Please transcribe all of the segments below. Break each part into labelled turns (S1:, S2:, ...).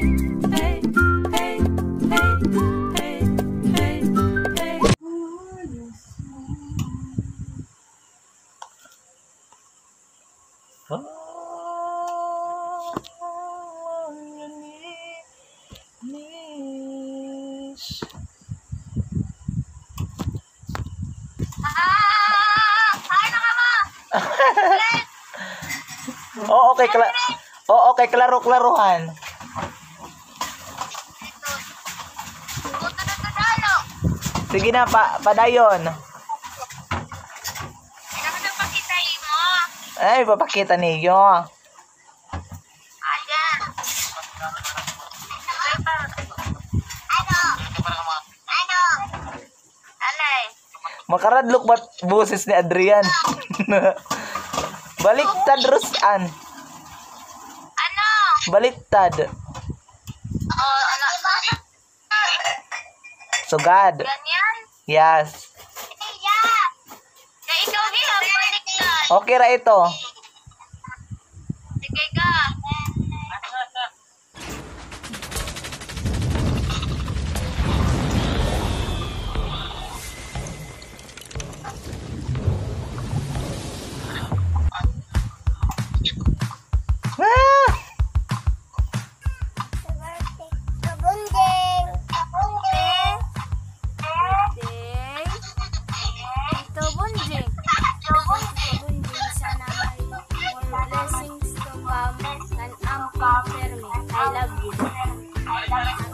S1: Oo, okay, kla Oo, okay, klaro-klaruhan. Sige na, pa padayon.
S2: Ang pakitain mo.
S1: Ay, papakita niyo.
S2: Ayan. Ano? Ano? Alay.
S1: Makaradlok ba't boses ni Adrian? Baliktad, Rusan.
S2: Ano?
S1: Baliktad.
S2: Oh, ano?
S1: Sugad.
S2: Ganyan?
S1: Yes.
S2: Baliktad.
S1: Okay ra ito.
S2: I love you.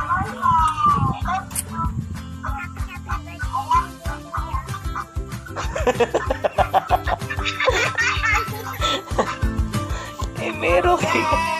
S2: I love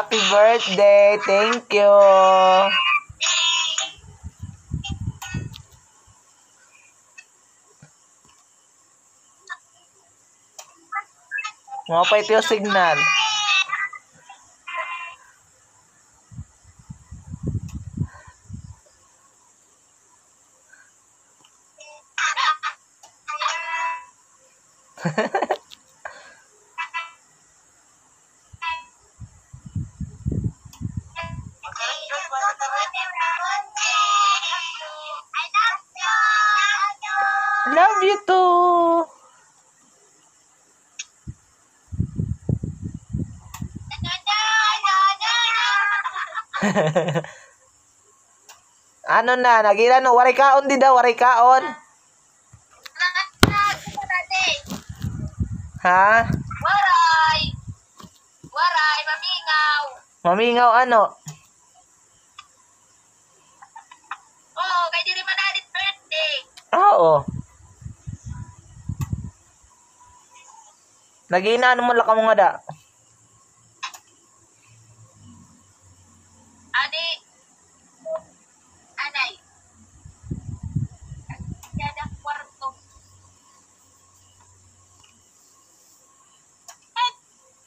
S2: Happy birthday.
S1: Thank you. Mga pa ito yung signal. Love you too. ano na, nagira no, waray kaon di daw, waray kaon. Ha?
S3: Waray! Waray, mamingaw!
S1: Mamingaw ano?
S3: Oo, kay diri man birthday.
S1: Oo. Nagina ano mo laka mo nga da?
S3: Ani, anay. Ang kwarto.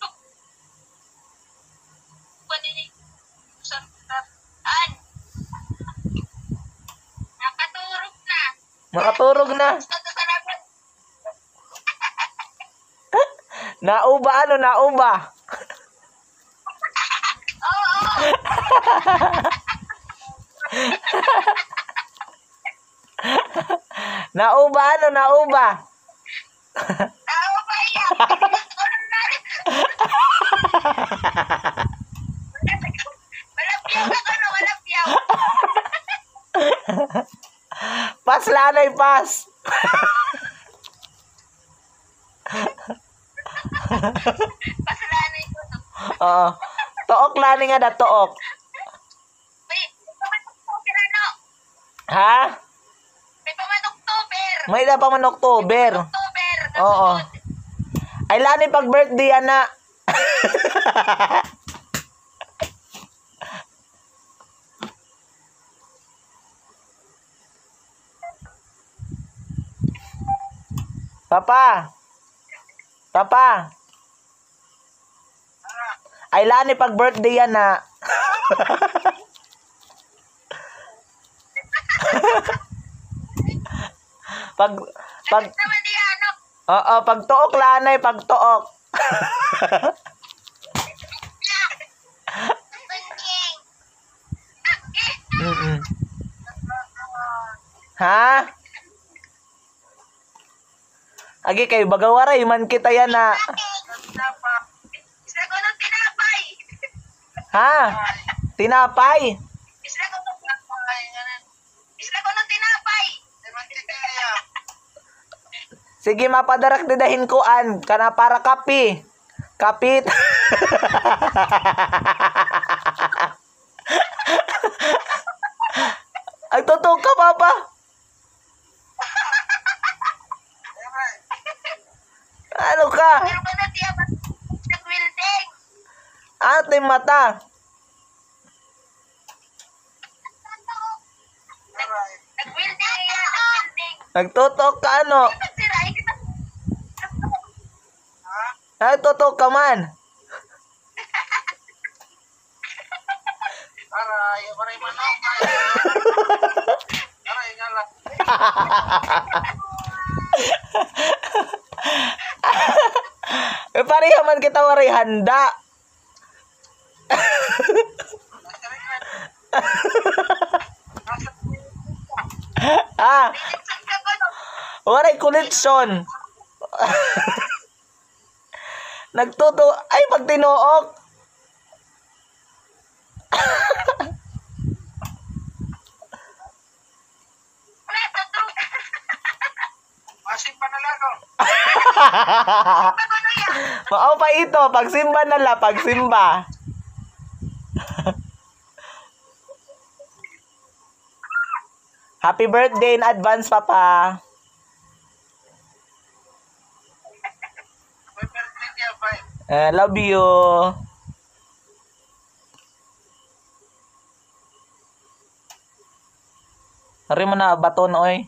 S3: Tuk. Panini. Sa an. Nakaturog na.
S1: Makaturog na.
S3: Sa kasalanan.
S1: Nauba ano, nauba. Nauba ano, nauba.
S3: Tao ba yan? Malapyaw.
S1: Pas lanay, pas.
S3: Pasalanay ko to.
S1: Oo. Took lani nga da, took.
S3: May ano?
S1: Ha?
S3: May pamanoktober.
S1: May da pa man October.
S3: October.
S1: Oo. Ay lani pag birthday ana. Papa. Papa. Ay lani pag birthday yan na. pag pag
S3: Naman di ano?
S1: Oo, pag tuok lanay, pag tuok. Mm-mm. Ha? Agi kayo bagawaray man kita yan na.
S3: Isla ko ng tinapay.
S1: Ha? Tinapay.
S3: Isla ko ng tinapay. Isla ko ng tinapay.
S1: Sige mapadarak didahin ko an kana para kapi. Kapit. Ay totoo ka papa. Ano ka? Ate mata. Nagtutok ka ano?
S3: Nagsirain ka na.
S1: Ay tutok ka man.
S4: Aray, aray manok. Aray nga lang.
S1: Eh pareha man kita waray handa. Ah, waray koleksyon. Nagtuto, ay pag tinuok. Mao pa ito, pagsimba na la, pagsimba. Happy birthday in advance, Papa. Uh, love you. Ari mo na baton, oy.